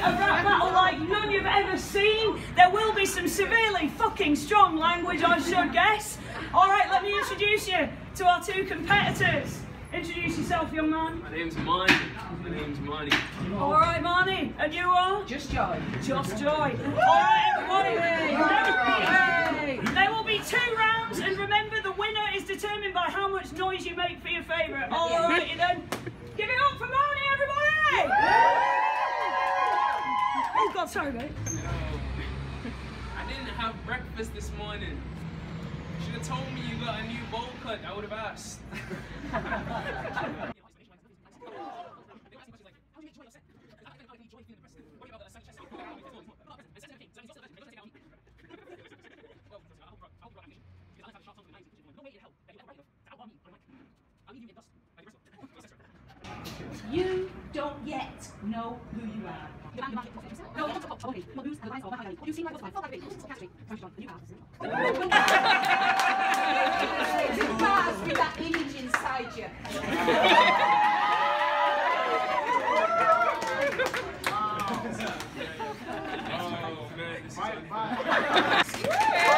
a rap battle like none you've ever seen. There will be some severely fucking strong language, I should guess. All right, let me introduce you to our two competitors. Introduce yourself, young man. My name's Marnie. My name's Marnie. All right, Marnie. And you are? Just joy. Just Joy. All right, everybody. There will be two rounds, and remember, the winner is determined by how much noise you make for your favourite. All righty then. Give it up for Marnie, everybody! God, sorry, mate. Um, I didn't have breakfast this morning. You should have told me you got a new bowl cut. I would have asked. You don't yet know who you are. It's bars with that image inside you. Oh man, this is